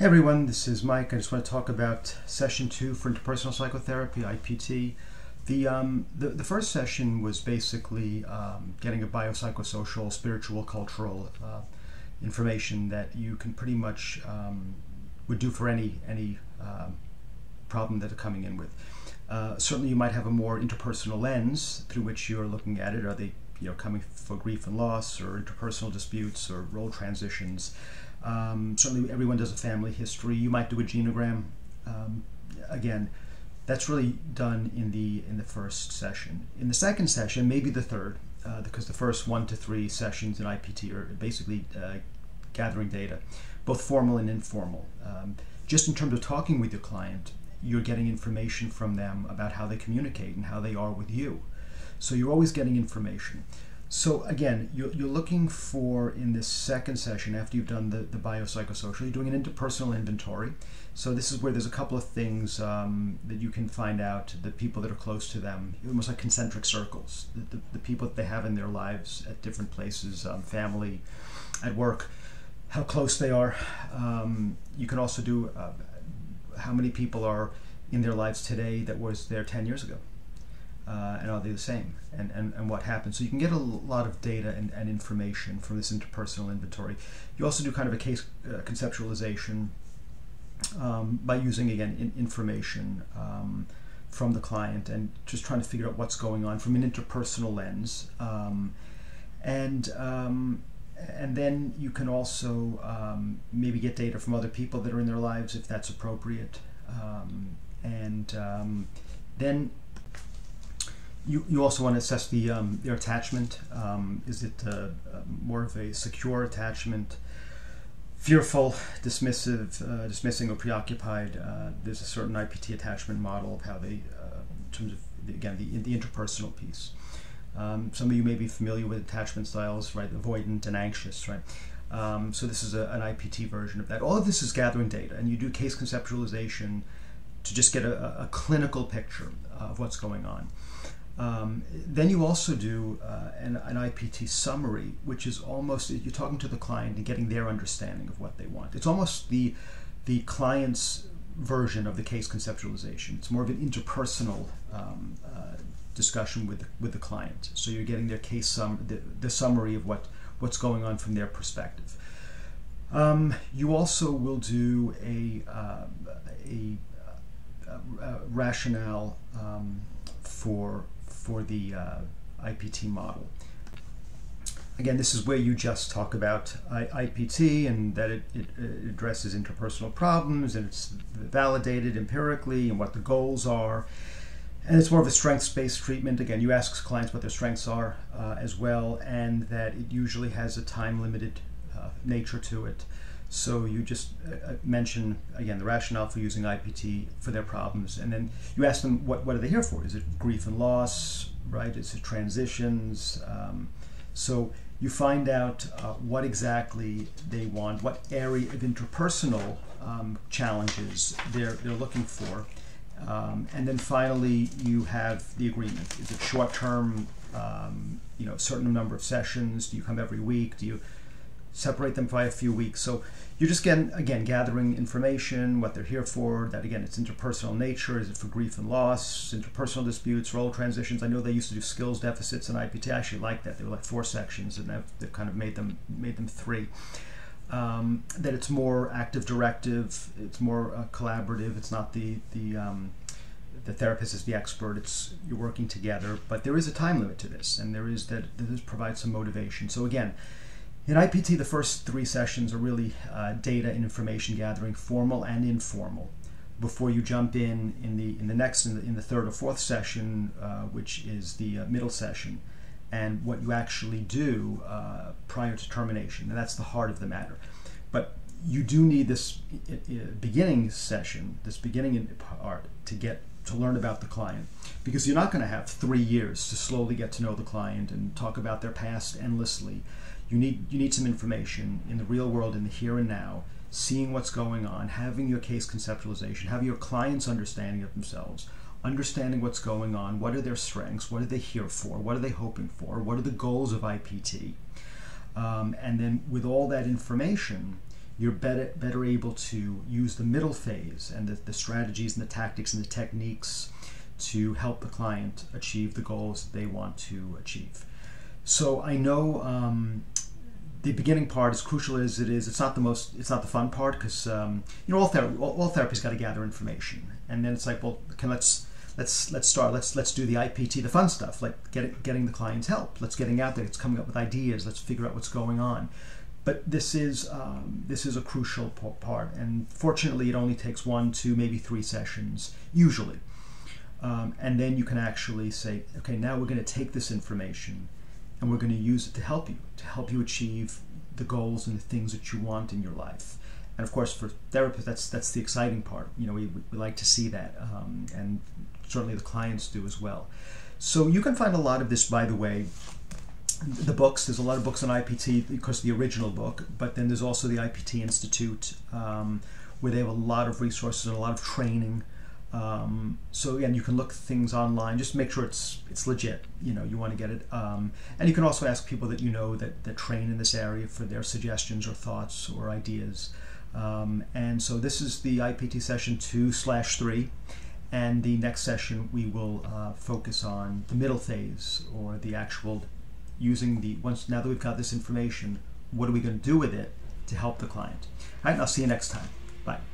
Hey everyone, this is Mike. I just want to talk about session two for interpersonal psychotherapy, IPT. The, um, the, the first session was basically um, getting a biopsychosocial, spiritual, cultural uh, information that you can pretty much um, would do for any any um, problem that are coming in with. Uh, certainly, you might have a more interpersonal lens through which you're looking at it. Are they you know coming for grief and loss, or interpersonal disputes, or role transitions? Um, certainly, everyone does a family history. You might do a genogram. Um, again, that's really done in the in the first session. In the second session, maybe the third, uh, because the first one to three sessions in IPT are basically uh, gathering data, both formal and informal. Um, just in terms of talking with your client, you're getting information from them about how they communicate and how they are with you. So you're always getting information. So again, you're, you're looking for in this second session after you've done the, the biopsychosocial, you're doing an interpersonal inventory. So this is where there's a couple of things um, that you can find out the people that are close to them, almost like concentric circles, the, the, the people that they have in their lives at different places, um, family, at work, how close they are. Um, you can also do uh, how many people are in their lives today that was there 10 years ago uh, and are they the same? And, and, and what happens? So you can get a lot of data and, and information from this interpersonal inventory. You also do kind of a case uh, conceptualization um, by using again in, information um, from the client and just trying to figure out what's going on from an interpersonal lens. Um, and um, and then you can also um, maybe get data from other people that are in their lives if that's appropriate. Um, and then you, you also want to assess the um, their attachment. Um, is it uh, more of a secure attachment, fearful, dismissive, uh, dismissing, or preoccupied? Uh, there's a certain IPT attachment model of how they, uh, in terms of the, again the, the interpersonal piece. Um, some of you may be familiar with attachment styles, right? Avoidant and anxious, right? Um, so this is a, an IPT version of that. All of this is gathering data, and you do case conceptualization to just get a, a clinical picture of what's going on. Um, then you also do uh, an, an, IPT summary, which is almost you're talking to the client and getting their understanding of what they want. It's almost the the client's version of the case conceptualization. It's more of an interpersonal um, uh, discussion with the, with the client. So you're getting their case sum the, the summary of what what's going on from their perspective. Um, you also will do a uh, a, a, a, rationale um, for for the uh, IPT model. Again, this is where you just talk about I IPT and that it, it, it addresses interpersonal problems and it's validated empirically and what the goals are. And it's more of a strengths-based treatment. Again, you ask clients what their strengths are uh, as well, and that it usually has a time-limited uh, nature to it. So you just uh, uh, mention again the rationale for using IPT for their problems, and then you ask them what what are they here for? Is it grief and loss, right? Is it transitions? Um, so you find out uh, what exactly they want, what area of interpersonal um, challenges they're they're looking for, um, and then finally you have the agreement. Is it short term? Um, you know, certain number of sessions. Do you come every week? Do you separate them by a few weeks. So you're just getting, again, gathering information, what they're here for, that again, it's interpersonal nature, is it for grief and loss, interpersonal disputes, role transitions. I know they used to do skills deficits in IPT. I actually like that. They were like four sections and they've, they've kind of made them, made them three. Um, that it's more active directive, it's more uh, collaborative, it's not the, the, um, the therapist is the expert, it's you're working together, but there is a time limit to this, and there is that this provides some motivation. So again, in IPT, the first three sessions are really uh, data and information gathering, formal and informal. Before you jump in in the in the next in the, in the third or fourth session, uh, which is the uh, middle session, and what you actually do uh, prior to termination, and that's the heart of the matter. But you do need this beginning session, this beginning part, to get to learn about the client because you're not going to have three years to slowly get to know the client and talk about their past endlessly you need you need some information in the real world in the here and now seeing what's going on having your case conceptualization having your clients understanding of themselves understanding what's going on what are their strengths what are they here for what are they hoping for what are the goals of ipt um, and then with all that information you're better better able to use the middle phase and the, the strategies and the tactics and the techniques to help the client achieve the goals they want to achieve. So I know um, the beginning part, as crucial as it is, it's not the most, it's not the fun part because um, you know all, ther- all, all therapy's got to gather information, and then it's like, well, can let's let's let's start, let's let's do the IPT, the fun stuff, like get, getting the client's help. Let's getting out there. It's coming up with ideas. Let's figure out what's going on. But this is um, this is a crucial part, and fortunately, it only takes one, two, maybe three sessions usually, um, and then you can actually say, okay, now we're going to take this information and we're going to use it to help you, to help you achieve the goals and the things that you want in your life. And of course, for therapists, that's that's the exciting part. You know, we, we like to see that, um, and certainly the clients do as well. So you can find a lot of this, by the way. The books, there's a lot of books on IPT because the original book, but then there's also the IPT Institute, um, where they have a lot of resources and a lot of training um, so again, you can look things online. Just make sure it's it's legit. You know, you want to get it. Um, and you can also ask people that you know that, that train in this area for their suggestions or thoughts or ideas. Um, and so this is the IPT session two slash three. And the next session we will uh, focus on the middle phase or the actual using the once now that we've got this information, what are we going to do with it to help the client? All right, and I'll see you next time. Bye.